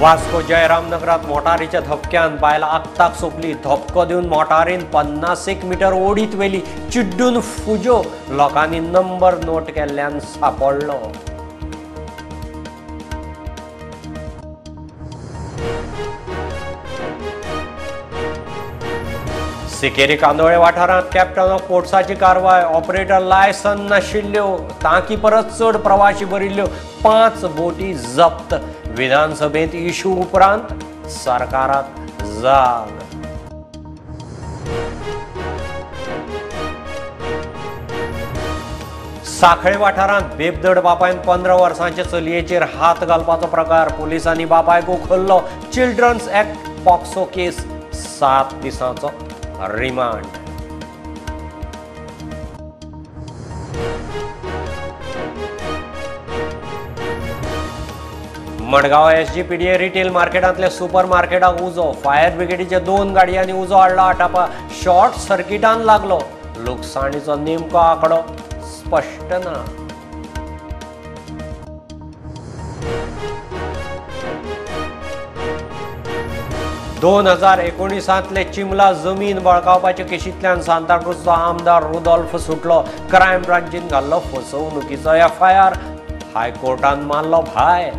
वास्को जयरामनगरात मोटारीच्या धपक्यान बायला आगताक सोपली. धपको दिवन मोटारीन पन्नास एक मिटर ओडीत वेली. चिड्डून फुजो. लोकांनी नंबर नोट केल्ल्यान सापडलो. सिकेरी कांदोळे वाठारांत कॅप्टन ऑफ पोर्ट्साची कारवाय ऑपरेटर लायसन नाशिल्ल्यो तांकी परत चड प्रवाशी भरिल्ल्यो पांच बोटी जप्त. विधानसभेत इशू उपरांत सरकारात जाग. साखळे वाठारांत बेबदड बापायन पंदरा वर्सांचे चलयेचेर हात घालपाचो प्रकार पोलिसांनी बापायक उखल्लो चिल्ड्रन्स एक्ट पॉक्सो केस सात दिसांचो. Remand. Madgaon S G P D A retail मार्केटांतल्या super मार्केटाक उजो. फायर ब्रिगेडीच्या दोन गाडयांनी उजो हाडला. आटापा शॉर्ट सर्किटान लागलो. लुकसाणीचो नेमको आंकडो स्पश्ट ना. दोन हजार एकोणिसांतले चिमला जमीन बळकावपाचे केशींतल्यान सांताक्रूजचो आमदार रुदॉल्फ सुटलो. क्रायम ब्रांचीन घाल्लो फसवणुकीचो एफ आय आर हायकोर्टान मारलो भायर.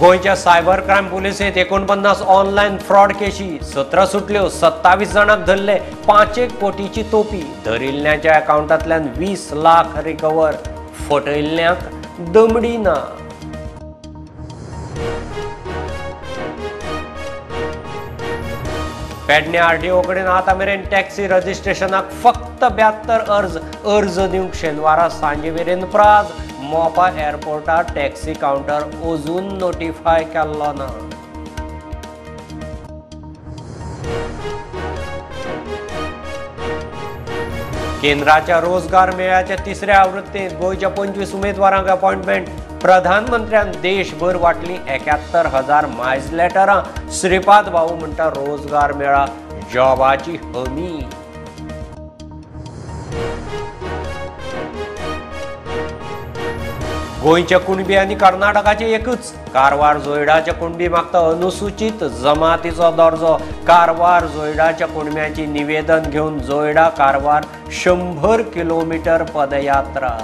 गोंयच्या सायबर क्रायम पुलिसेंत एकोणपन्नास ऑनलायन फ्रॉड केशी. सतरा सुटल्यो सत्तावीस जाणांक धरले पांच एक कोटीची तोपी. धरिल्ल्याच्या अकाउंटांतल्यान वीस लाख रिकवर फटयल्ल्याक दमडी ना पेडणे आरटीओ कडेन आतां मेरेन टॅक्सी रजिस्ट्रेशनाक फक्त ब्यात्तर अर्ज अर्ज दिवंक शेनवारा सांजे मेरेन प्राज. मोपा एअरपोर्टार टॅक्सी काउंटर अजून नोटिफाय केल्लो ना. केंद्राच्या रोजगार मेळ्याच्या तिसऱ्या आवृत्तीत गोंयच्या पंचवीस उमेदवारांक अपॉइंटमेंट. प्रधानमंत्र्यान देशभर वाटली एक्यात्तर हजार मायज लेटरां. श्रीपाद भाऊ म्हणटा रोजगार मेळा जॉबाची हमी. गोंयच्या कुणबी आनी कर्नाटकाचे एकूच. कारवार जोयडाच्या कुणबी मागता अनुसूचित जमातीचो दर्जो. कारवार जोयडाच्या कुणब्याची निवेदन घेवन जोयडा कारवार शंभर किलोमीटर पदयात्रा.